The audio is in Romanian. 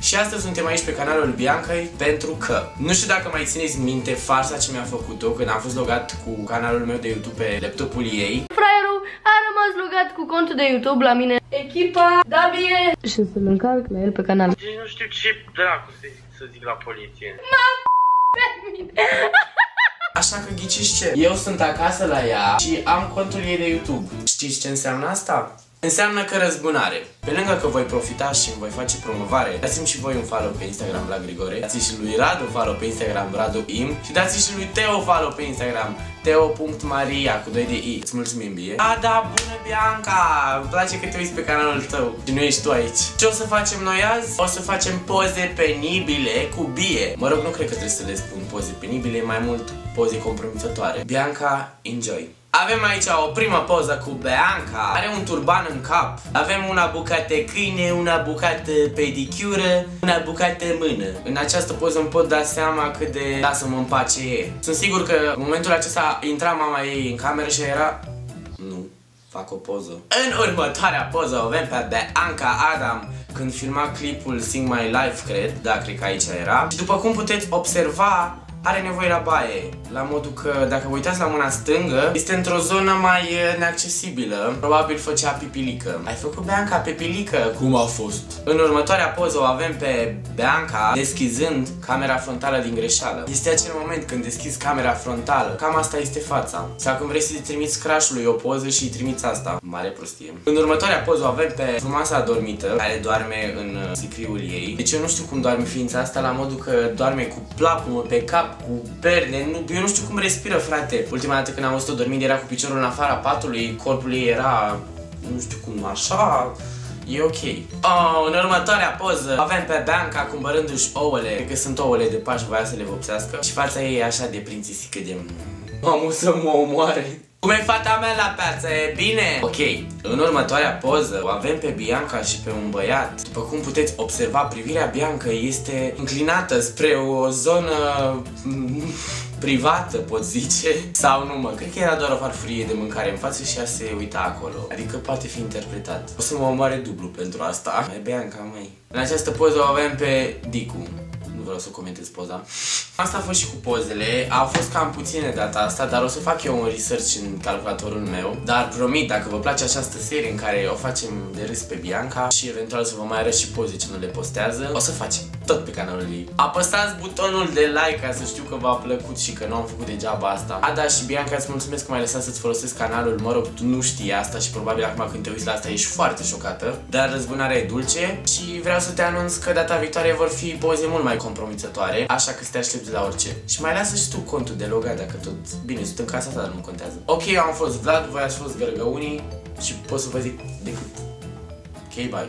Și astăzi suntem aici pe canalul Biancai pentru că nu știu dacă mai țineți minte farsa ce mi-a făcut-o când am fost logat cu canalul meu de YouTube pe laptopul ei. Fraierul a rămas logat cu contul de YouTube la mine. Echipa, da bine! Și să-l încarc la el pe canal. Deci nu știu ce dracu să zic, să zic la poliție. Așa că ghiciți ce? Eu sunt acasă la ea și am contul ei de YouTube. Știți ce înseamnă asta? Înseamnă că răzbunare. Pe lângă că voi profita și îmi voi face promovare, dați-mi și voi un follow pe Instagram la Grigore, dați și lui Radu follow pe Instagram Radu Im și dați și lui Teo follow pe Instagram teo.maria cu 2 de i. Îți mulțumim, Bie. A, da, bună, Bianca! Îmi place că te uiți pe canalul tău și nu ești tu aici. Ce o să facem noi azi? O să facem poze penibile cu Bie. Mă rog, nu cred că trebuie să le spun poze penibile, mai mult poze compromisătoare. Bianca, enjoy! Avem aici o primă poză cu Beanca, are un turban în cap. Avem una bucată câine, una bucată pedicură, una bucată mână. În această poză îmi pot da seama cât de lasă-mă în pace e. Sunt sigur că în momentul acesta intra mama ei în cameră și era... Nu, fac o poză. În următoarea poză o avem pe Beanca Adam când filma clipul Sing My Life, cred. Da, cred că aici era. Și după cum puteți observa, are nevoie la baie. La modul că, dacă vă uitați la mâna stângă, este într-o zonă mai neaccesibilă. Probabil făcea pipilică. Ai făcut Beanca pipilică? Cum a fost? În următoarea poză o avem pe Beanca deschizând camera frontală din greșeală. Este acel moment când deschizi camera frontală. Cam asta este fața. Sau când vrei să-i trimiți crașului o poză și îi trimiți asta. Mare prostie. În următoarea poză o avem pe frumoasa adormită, care doarme în sicriul ei. Deci eu nu știu cum doarme ființa asta, la modul că doarme cu plapumă pe cap, cu perne, nu, eu nu știu cum respiră, frate. Ultima dată când am văzut-o dormind era cu piciorul în afara patului, corpul ei era, nu știu cum, așa, E ok. Oh, în următoarea poză avem pe Bianca cumpărându-și ouăle. Cred că sunt ouăle de pași, voia să le vopsească. Și fața ei e așa de prințesică de... Mamă să mă omoare. Cum e fata mea la piață, e bine? Ok, în următoarea poză o avem pe Bianca și pe un băiat. După cum puteți observa, privirea Bianca este înclinată spre o zonă privată, pot zice. Sau nu mă, cred că era doar o farfurie de mâncare în față și ea se uita acolo. Adică poate fi interpretat. O să mă omoare dublu pentru asta. Mai Bianca, mai. În această poză o avem pe Dicu vreau să comentez poza. Asta a fost și cu pozele, au fost cam puține data asta, dar o să fac eu un research în calculatorul meu. Dar promit, dacă vă place această serie în care o facem de râs pe Bianca și eventual să vă mai arăt și poze ce nu le postează, o să facem tot pe canalul ei. Apăsați butonul de like ca să știu că v-a plăcut și că nu am făcut degeaba asta. A, da, și Bianca, îți mulțumesc că m-ai lăsat să-ți folosesc canalul, mă rog, tu nu știi asta și probabil acum când te uiți la asta ești foarte șocată, dar răzbunarea e dulce și vreau să te anunț că data viitoare vor fi poze mult mai compromițătoare, așa că să te aștepți la orice. Și mai lasă și tu contul de logat dacă tot... Bine, sunt în casa ta, dar nu contează. Ok, eu am fost Vlad, voi ați fost Gărgăunii și pot să vă zic decât. Ok, bye.